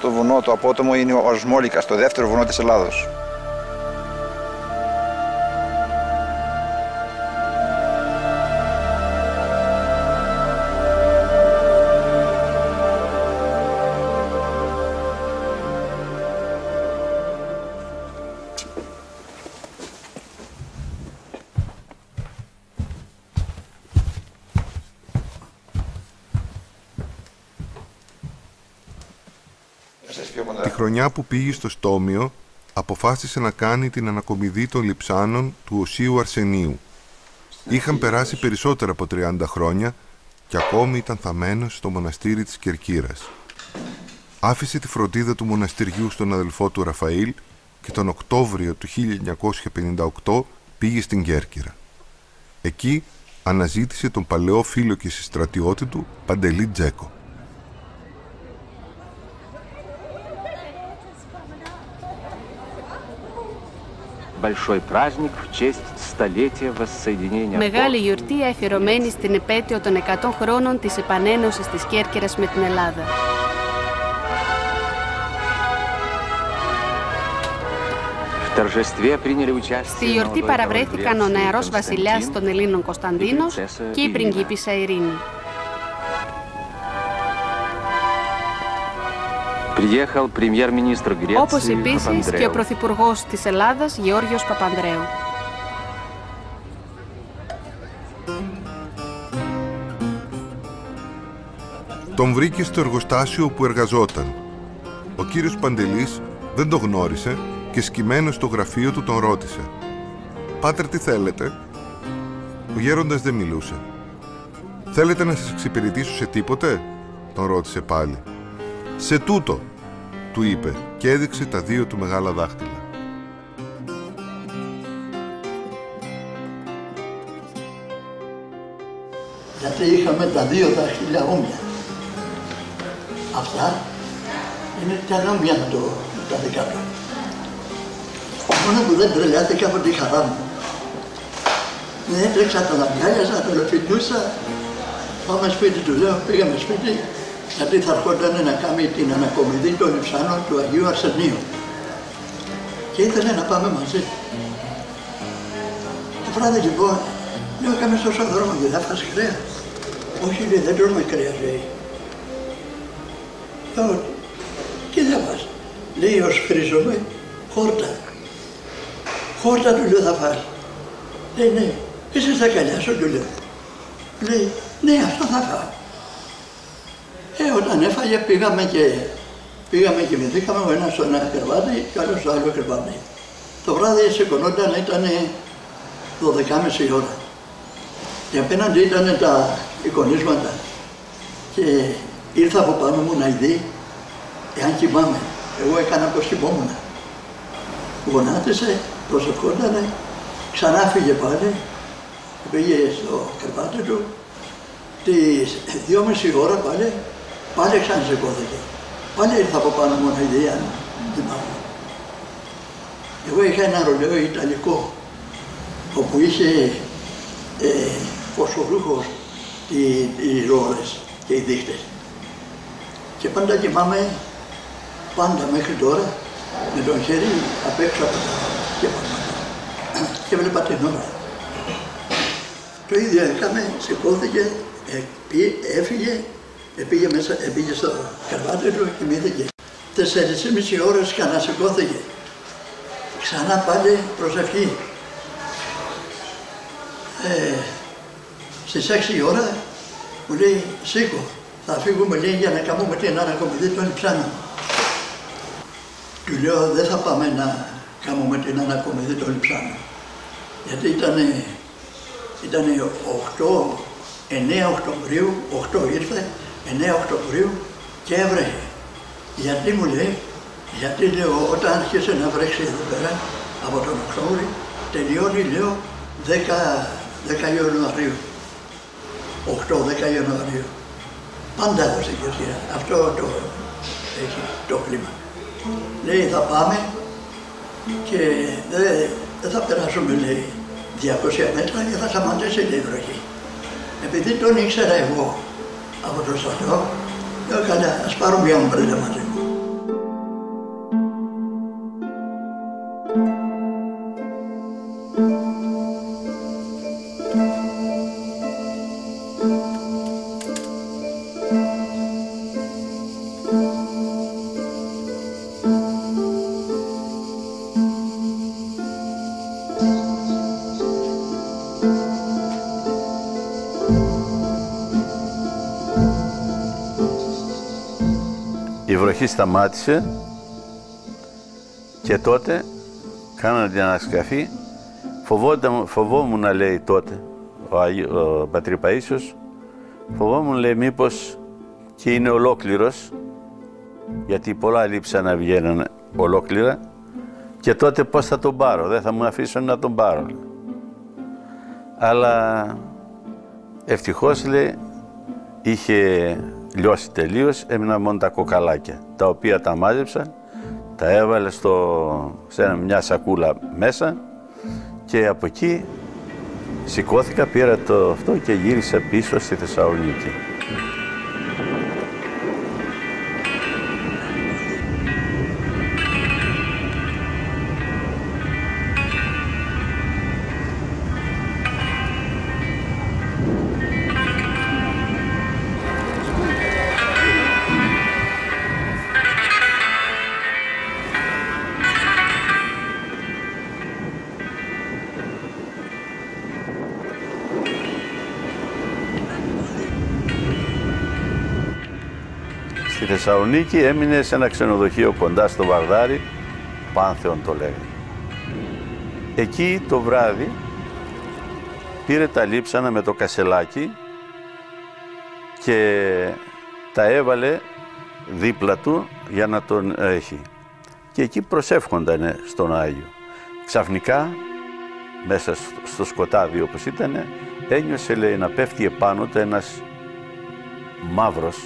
Το βουνό, το απότομο είναι ο Οσμόλικας, το δεύτερο βουνό της Ελλάδος. Χρονιά που πήγε στο Στόμιο, αποφάσισε να κάνει την ανακομιδή των λιψάνων του Οσίου Αρσενίου. Είχαν περάσει περισσότερα από 30 χρόνια και ακόμη ήταν θαμένος στο μοναστήρι της Κερκύρας. Άφησε τη φροντίδα του μοναστηριού στον αδελφό του Ραφαήλ και τον Οκτώβριο του 1958 πήγε στην Κέρκυρα. Εκεί αναζήτησε τον παλαιό φίλο και συστρατιώτη του Παντελή Τζέκο. Μεγάλη γιορτή αφιερωμένη στην επέτειο των 100 χρόνων της επανένωσης της Κέρκυρας με την Ελλάδα. Στη γιορτή παραβρέθηκαν ο νεαρός βασιλιάς των Ελλήνων Κωνσταντίνος και η πριγκίπισσα Ειρήνη. Όπως επίσης και ο Παπανδρέου. Πρωθυπουργός της Ελλάδας Γεώργιος Παπανδρέου. Τον βρήκε στο εργοστάσιο που εργαζόταν. Ο κύριος Παντελής δεν το γνώρισε και σκυμμένος στο γραφείο του τον ρώτησε. «Πάτερ, τι θέλετε» Ο γέροντας δεν μιλούσε. «Θέλετε να σας εξυπηρετήσω σε τίποτε» τον ρώτησε πάλι. «Σε τούτο» του είπε και έδειξε τα δύο του μεγάλα δάχτυλα. Γιατί είχαμε τα δύο δάχτυλα όμοια. Αυτά είναι τα νόμια του τα δικά του. Μόνο που δεν τρελάθηκα από τη χαρά μου. Δεν έτρεξα, τα λαμπιάλιαζα, τα λοφιτούσα. Πάμε σπίτι του, λέω, πήγαμε σπίτι γιατί θα έρχονταν να κάνει την ανακομιδή των υψάνων του Αγίου Αρσενίου. Και ήθελε να πάμε μαζί. Το βράδυ λοιπόν, λέω, έκαμε τόσο δρόμο και θα φας κρέα. Όχι, λέει, δεν τρώμε κρέας, λέει. Λέω, τι θα φας. Λέει, ως χρήζομαι, χόρτα. Χόρτα του λέω θα φας. Λέει, ναι, είσαι στα καλιά σου, του λέω. Λέει, ναι, αυτό θα φάω. Ε, όταν έφαγε πήγαμε και πήγαμε και μυθήκαμε ο ένας στο ένα κρεβάτι και ο άλλος στο άλλο κρεβάτι. Το βράδυ σηκωνόταν, ήταν 12.30 ώρα. Και απέναντι ήταν τα εικονίσματα. Και ήρθα από πάνω μου να δει εάν κοιμάμαι. Εγώ έκανα πως κοιμόμουν. Γονάτισε, προσευχότανε, ξανά φύγε πάλι, πήγε στο κρεβάτι του, τις δυόμιση ώρα πάλι, πάλι ξανασηκώθηκε. Πάλι ήρθα από πάνω μου να δει αν θυμάμαι. Εγώ είχα ένα ρολέο ιταλικό, όπου είχε ε, φωσφορούχος οι, οι ρόλες και οι δείχτες. Και πάντα κοιμάμαι, πάντα μέχρι τώρα, με τον χέρι απ' έξω από τα κεφάλματα. Και βλέπα την ώρα. Το ίδιο έκαμε, σηκώθηκε, έφυγε, πήγε, μέσα, πήγε στο καρβάτι του και κοιμήθηκε. Τέσσερις ή μισή ώρες ξανασηκώθηκε. Ξανά πάλι προσευχή. Ε, στις 6 ώρα μου λέει σήκω, θα φύγουμε λέει για να κάνουμε την ανακομιδή των λιψάνων. Του λέω δεν θα πάμε να κάνουμε την ανακομιδή των λιψάνων. Γιατί ήταν, ήταν 8, 9 Οκτωβρίου, 8 ήρθε, 9 Οκτωβρίου και έβρεχε. Γιατί μου λέει, γιατί λέω όταν άρχισε να βρέξει εδώ πέρα από τον Οκτώβρη, τελειώνει λέω 10, 10 Ιανουαρίου. 8-10 Ιανουαρίου. Πάντα εδώ στην Κερσία. Αυτό το έχει το κλίμα. Λέει θα πάμε και δεν, δεν θα περάσουμε λέει 200 μέτρα και θα σταματήσει η βροχή. Επειδή τον ήξερα εγώ από το στρατό, λέω καλά, ας πάρω μια σταμάτησε και τότε κάνανε την ανασκαφή. Φοβόταν, φοβόμουν να λέει τότε ο, Αγί, ο Πατρί Παΐσιος, φοβόμουν λέει μήπως και είναι ολόκληρος, γιατί πολλά λείψα να βγαίνουν ολόκληρα και τότε πώς θα τον πάρω, δεν θα μου αφήσω να τον πάρω. Αλλά ευτυχώς λέει είχε λιώσει τελείως, έμειναν μόνο τα κοκαλάκια, τα οποία τα μάζεψαν, τα έβαλε στο, σε μια σακούλα μέσα και από εκεί σηκώθηκα, πήρα το αυτό και γύρισα πίσω στη Θεσσαλονίκη. Θεσσαλονίκη έμεινε σε ένα ξενοδοχείο κοντά στο Βαρδάρι, Πάνθεον το λέγανε. Εκεί το βράδυ πήρε τα λείψανα με το κασελάκι και τα έβαλε δίπλα του για να τον έχει. Και εκεί προσεύχονταν στον Άγιο. Ξαφνικά, μέσα στο σκοτάδι όπως ήταν, ένιωσε λέει να πέφτει επάνω του ένας μαύρος,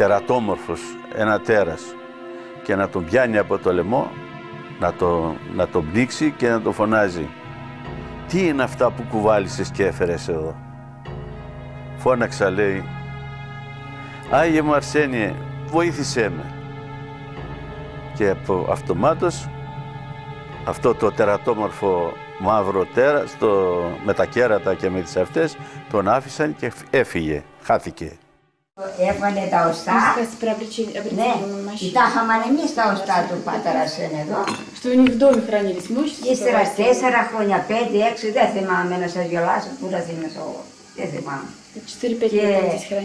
τερατόμορφος, ένα τέρας και να τον πιάνει από το λαιμό, να, το, να τον πνίξει και να τον φωνάζει. Τι είναι αυτά που κουβάλισες και έφερες εδώ; Φώναξα λέει, Άγιε μου Αρσένιε, βοήθησέ με. Και από αυτομάτως αυτό το τερατόμορφο μαύρο τέρας στο, με τα κέρατα και με τις αυτές τον άφησαν και έφυγε, χάθηκε. Έβγαλε τα οστά. Ναι, τα είχαμε εμεί τα οστά του πατέρας εδώ. Στο νυχτόμι χρανίλη μου. Ύστερα τέσσερα χρόνια, πέντε, έξι, δεν θυμάμαι να σα γελάσω, πού θα θυμηθώ εγώ. Δεν θυμάμαι. Και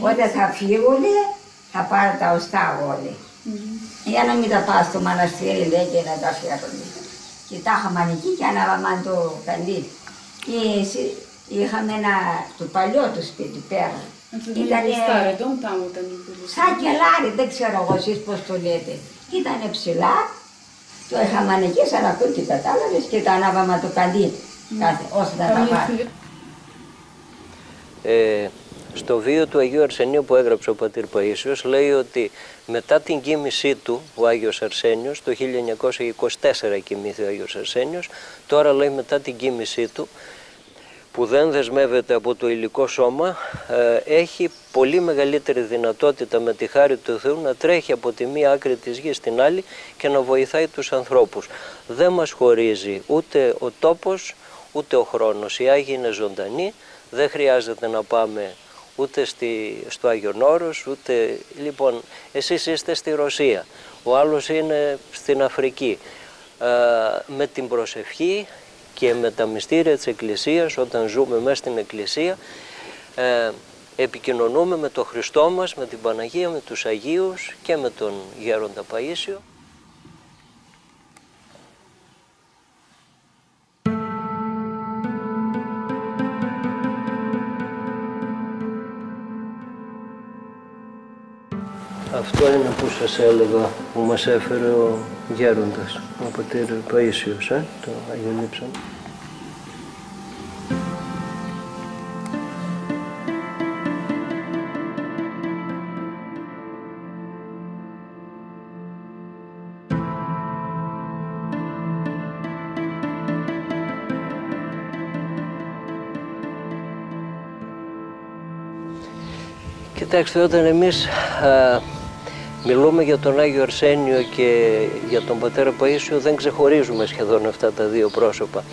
όταν θα φύγουν, θα πάρω τα οστά όλοι. Για να μην τα πάω στο μοναστήρι, λέει και να τα φέρουν. Και τα είχαμε εκεί και αναλαμβάνω το καντήλι. Και είχαμε ένα, του παλιό του σπίτι πέρα. Ήτανε... Σαν κελάρι, δεν ξέρω εγώ εσείς πώς το λέτε. ήταν ψηλά, το είχαμε ανοίξει σαν αυτό και τα τάλαβες και το ανάβαμε το καλί, κάθε, όσο θα τα πάρει. Ε, στο βίο του Αγίου Αρσενίου που έγραψε ο πατήρ Παΐσιος λέει ότι μετά την κοίμησή του ο Άγιος Αρσένιος, το 1924 κοιμήθη ο Άγιος Αρσένιος, τώρα λέει μετά την κοίμησή του που δεν δεσμεύεται από το υλικό σώμα, ε, έχει πολύ μεγαλύτερη δυνατότητα με τη χάρη του Θεού να τρέχει από τη μία άκρη της γης στην άλλη και να βοηθάει τους ανθρώπους. Δεν μας χωρίζει ούτε ο τόπος, ούτε ο χρόνος. Οι Άγιοι είναι ζωντανοί, δεν χρειάζεται να πάμε ούτε στη, στο Άγιον Όρος, ούτε... Λοιπόν, εσείς είστε στη Ρωσία, ο άλλος είναι στην Αφρική. Ε, με την προσευχή και με τα μυστήρια της Εκκλησίας, όταν ζούμε μέσα στην Εκκλησία, ε, επικοινωνούμε με τον Χριστό μας, με την Παναγία, με τους Αγίους και με τον Γέροντα Παΐσιο. Αυτό είναι που σας έλεγα που μας έφερε ο Γέροντας, ο πατήρ Παΐσιος, ε, το Άγιο Λείψανο. Κοιτάξτε, όταν εμείς α, μιλούμε για τον Άγιο Αρσένιο και για τον Πατέρα Παΐσιο δεν ξεχωρίζουμε σχεδόν αυτά τα δύο πρόσωπα.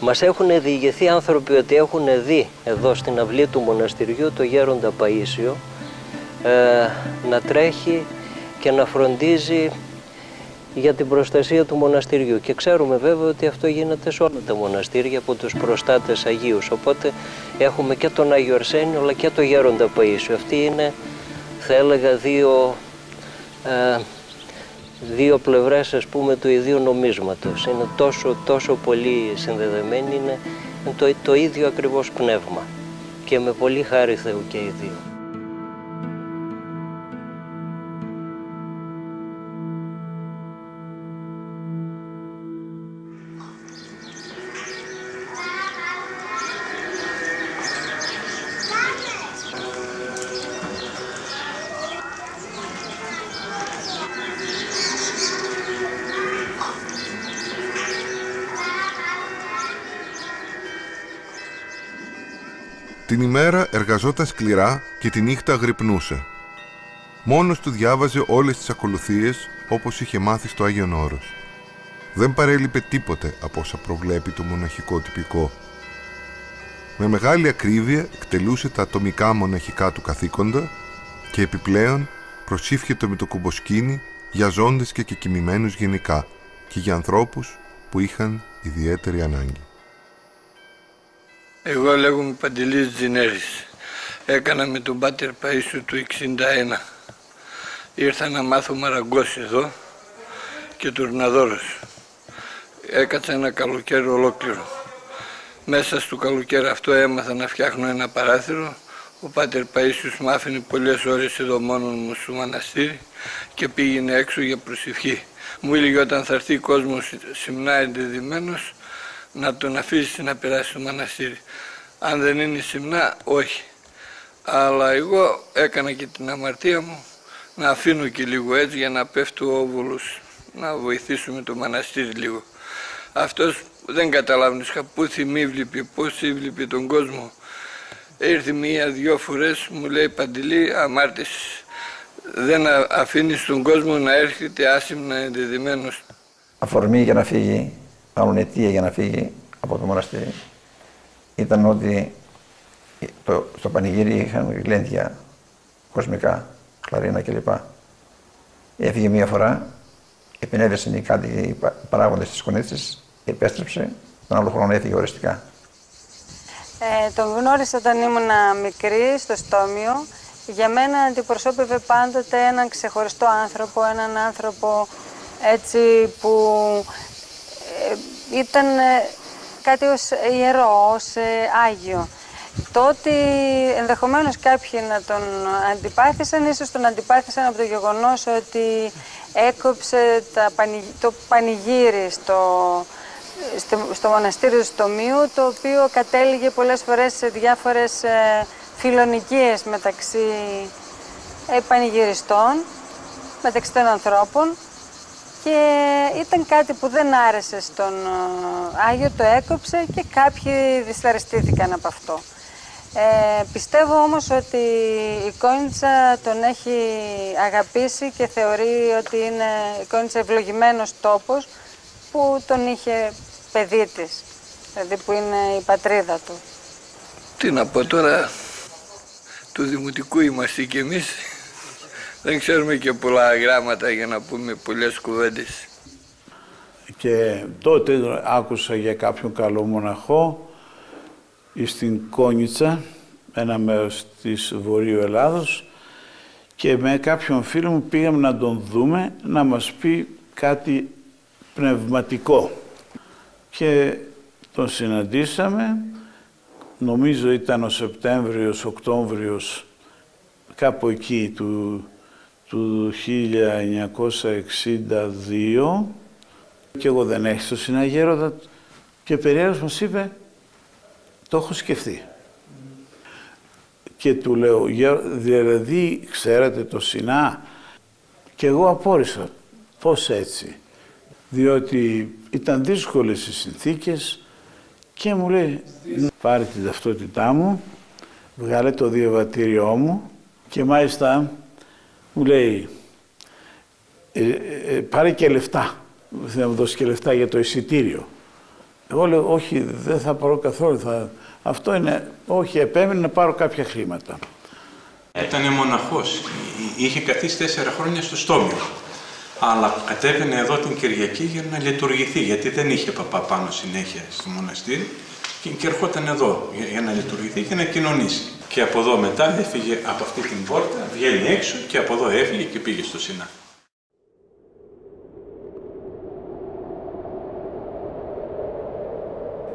Μας έχουν διηγηθεί άνθρωποι ότι έχουν δει εδώ στην αυλή του μοναστηριού το Γέροντα Παΐσιο ε, να τρέχει και να φροντίζει για την προστασία του μοναστηριού. Και ξέρουμε βέβαια ότι αυτό γίνεται σε όλα τα μοναστήρια από τους προστάτες Αγίους. Οπότε έχουμε και τον Άγιο Αρσένιο αλλά και τον Γέροντα Παΐσιο. Αυτοί είναι θα έλεγα δύο, ε, δύο πλευρές ας πούμε του ιδίου νομίσματος είναι τόσο, τόσο πολύ συνδεδεμένοι είναι, είναι το, το ίδιο ακριβώς πνεύμα και με πολύ χάρη Θεού και οι δύο. Εργαζόταν σκληρά και τη νύχτα αγρυπνούσε. Μόνος του διάβαζε όλες τις ακολουθίες όπως είχε μάθει στο Άγιον Όρος. Δεν παρέλειπε τίποτε από όσα προβλέπει το μοναχικό τυπικό. Με μεγάλη ακρίβεια εκτελούσε τα ατομικά μοναχικά του καθήκοντα και επιπλέον προσήφιε με το κουμποσκίνη για ζώντες και κεκοιμημένους γενικά και για ανθρώπους που είχαν ιδιαίτερη ανάγκη. Εγώ λέγομαι Παντελής Τζινέρης. Έκανα με τον Πάτερ Παΐσου του 61. Ήρθα να μάθω μαραγκός εδώ και τουρναδόρος. Έκατσα ένα καλοκαίρι ολόκληρο. Μέσα στο καλοκαίρι αυτό έμαθα να φτιάχνω ένα παράθυρο. Ο Πάτερ Παΐσιος μ' άφηνε πολλές ώρες εδώ μόνον μου στο μοναστήρι και πήγαινε έξω για προσευχή. Μου έλεγε όταν θα έρθει ο κόσμος συμνά εντεδειμένος να τον αφήσει να περάσει στο μοναστήρι. Αν δεν είναι σημνά, όχι. Αλλά εγώ έκανα και την αμαρτία μου να αφήνω και λίγο έτσι για να πέφτω όβουλος, να βοηθήσουμε το μοναστήρι λίγο. Αυτός δεν καταλάβαινε πού θυμίβληπε, πώς θυμίβληπε τον κόσμο. Ήρθε μία-δυο φορές, μου λέει Παντελή, αμάρτης, δεν αφήνεις τον κόσμο να έρχεται άσυμνα ενδεδειμένος. Αφορμή για να φύγει, μάλλον αιτία για να φύγει από το μοναστήρι, ήταν ότι το, στο πανηγύρι είχαν γλέντια κοσμικά, κλαρίνα κλπ. Έφυγε μία φορά, επενέβησαν οι κάτι παράγοντες της κονίτση, επέστρεψε, τον άλλο χρόνο έφυγε οριστικά. Ε, τον γνώρισα όταν ήμουν μικρή στο Στόμιο. Για μένα αντιπροσώπευε πάντοτε έναν ξεχωριστό άνθρωπο, έναν άνθρωπο έτσι που ε, ήταν ε, κάτι ως ιερό, ως ε, Άγιο. Το ότι ενδεχομένως κάποιοι να τον αντιπάθησαν, ίσως τον αντιπάθησαν από το γεγονός ότι έκοψε τα, το πανηγύρι στο, στο, μοναστήριο του Στομίου, το οποίο κατέληγε πολλές φορές σε διάφορες ε, φιλονικίες μεταξύ ε, πανηγυριστών, μεταξύ των ανθρώπων και ήταν κάτι που δεν άρεσε στον ε, Άγιο, το έκοψε και κάποιοι δυσαρεστήθηκαν από αυτό. Ε, πιστεύω όμως ότι η Κόνιτσα τον έχει αγαπήσει και θεωρεί ότι είναι η Κόνιτσα ευλογημένος τόπος που τον είχε παιδί της, δηλαδή που είναι η πατρίδα του. Τι να πω τώρα, του Δημοτικού είμαστε κι εμείς. Δεν ξέρουμε και πολλά γράμματα για να πούμε πολλές κουβέντες. Και τότε άκουσα για κάποιον καλό μοναχό στην Κόνιτσα, ένα μέρος της Βορείου Ελλάδος και με κάποιον φίλο μου πήγαμε να τον δούμε να μας πει κάτι πνευματικό. Και τον συναντήσαμε, νομίζω ήταν ο Σεπτέμβριος, Οκτώβριος, κάπου εκεί του, του 1962 και εγώ δεν έχεις το συναγέροντα και περιέργως μας είπε το έχω σκεφτεί. Και του λέω, δηλαδή ξέρετε το Σινά; Και εγώ απόρρισα πώς έτσι; Διότι ήταν δύσκολες οι συνθήκες και μου λέει πάρε την ταυτότητά μου, βγάλε το διαβατήριό μου και μάλιστα μου λέει ε, ε, ε πάρε και λεφτά, θα μου δώσει και λεφτά για το εισιτήριο. Εγώ λέω, όχι, δεν θα πάρω καθόλου. Θα... Αυτό είναι, όχι, επέμεινε να πάρω κάποια χρήματα. Ήταν μοναχός. Είχε καθίσει τέσσερα χρόνια στο Στόμιο. Αλλά κατέβαινε εδώ την Κυριακή για να λειτουργηθεί, γιατί δεν είχε παπά πάνω συνέχεια στο μοναστήρι και ερχόταν εδώ για να λειτουργηθεί και να κοινωνήσει. Και από εδώ μετά έφυγε από αυτή την πόρτα, βγαίνει έξω και από εδώ έφυγε και πήγε στο Σινά.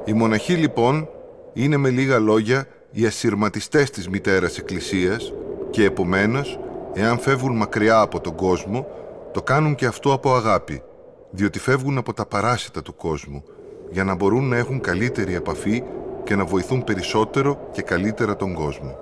Οι μοναχοί λοιπόν είναι με λίγα λόγια οι ασυρματιστές της μητέρας Εκκλησίας και επομένως, εάν φεύγουν μακριά από τον κόσμο, το κάνουν και αυτό από αγάπη, διότι φεύγουν από τα παράσιτα του κόσμου, για να μπορούν να έχουν καλύτερη επαφή και να βοηθούν περισσότερο και καλύτερα τον κόσμο.